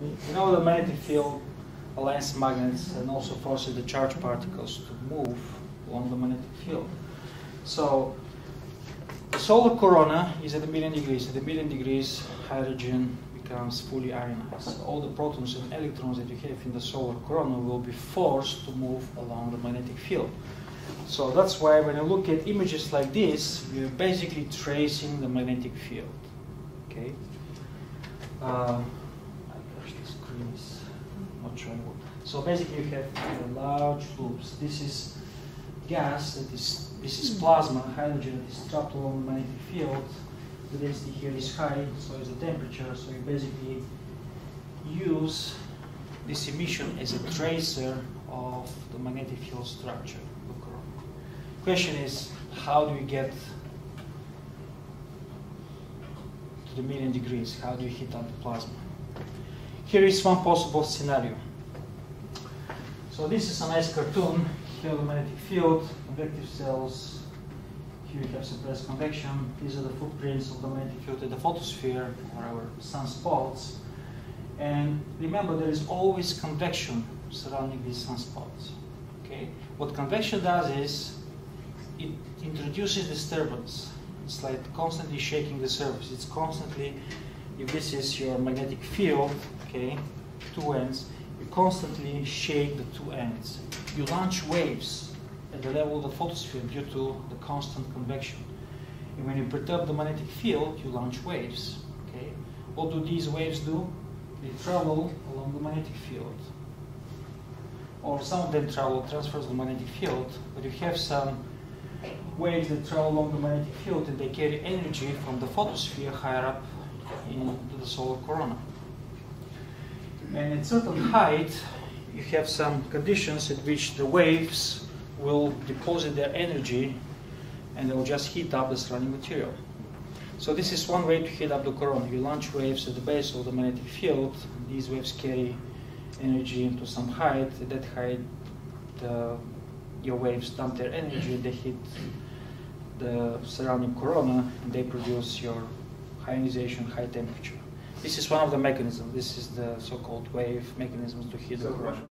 You know the magnetic field aligns magnets and also forces the charged particles to move along the magnetic field. So the solar corona is at a million degrees. At a million degrees, hydrogen becomes fully ionized. All the protons and electrons that you have in the solar corona will be forced to move along the magnetic field. So that's why when you look at images like this, you're basically tracing the magnetic field. Okay. Uh, not showing So basically you have large loops. This is gas, that is, this is hmm. plasma, hydrogen that is trapped along the magnetic field. The density here is high, so is the temperature. So you basically use this emission as a tracer of the magnetic field structure. Question is, how do you get to the million degrees? How do you heat up the plasma? Here is one possible scenario. So this is a nice cartoon. Here the magnetic field, convective cells. Here you have suppressed convection. These are the footprints of the magnetic field in the photosphere, or our sunspots. And remember, there is always convection surrounding these sunspots. Okay? What convection does is it introduces disturbance. It's like constantly shaking the surface. It's constantly, if this is your magnetic field, okay, two ends, you constantly shake the two ends. You launch waves at the level of the photosphere due to the constant convection. And when you perturb the magnetic field, you launch waves. Okay? What do these waves do? They travel along the magnetic field. Or some of them travel, transfers the magnetic field, but you have some waves that travel along the magnetic field and they carry energy from the photosphere higher up into the solar corona. And at certain height, you have some conditions at which the waves will deposit their energy and they will just heat up the surrounding material. So this is one way to heat up the corona. You launch waves at the base of the magnetic field. These waves carry energy into some height. At that height, the, your waves dump their energy they hit the surrounding corona and they produce your ionization, high temperature. This is one of the mechanisms. This is the so-called wave mechanisms to heat the corona.